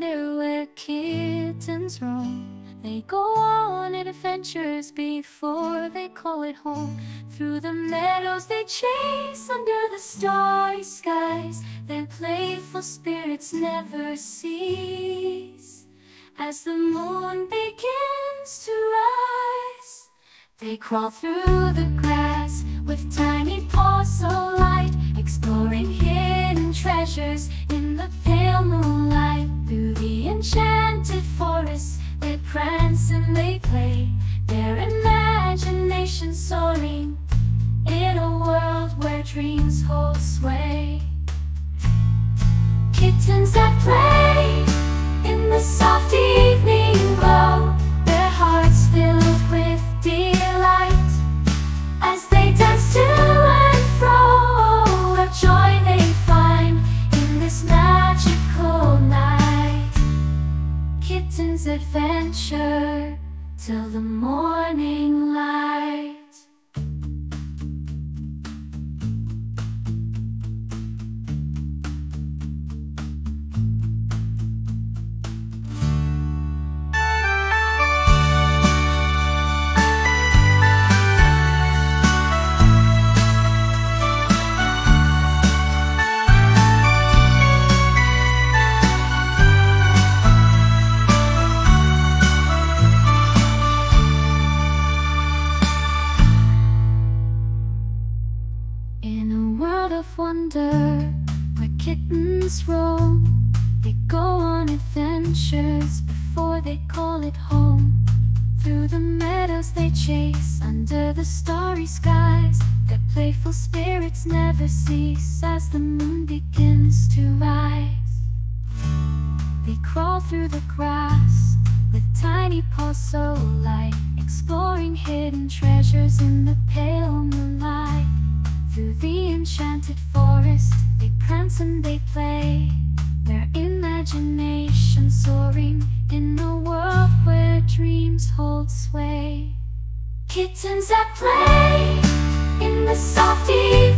wonder where kittens roam. They go on adventures before they call it home. Through the meadows they chase under the starry skies. Their playful spirits never cease. As the moon begins to rise, they crawl through the grass with tiny they play, their imagination soaring in a world where dreams hold sway. Kittens that play in the soft evening glow, their hearts filled with delight as they dance to and fro. What joy they find in this magical night. Kittens adventure till the morning In a world of wonder where kittens roam, they go on adventures before they call it home. Through the meadows they chase, under the starry skies, their playful spirits never cease as the moon begins to rise. They crawl through the grass with tiny paws so light, exploring hidden treasures in the pale moonlight. Through the enchanted forest, they prance and they play, their imagination soaring in a world where dreams hold sway. Kittens at play in the soft evening.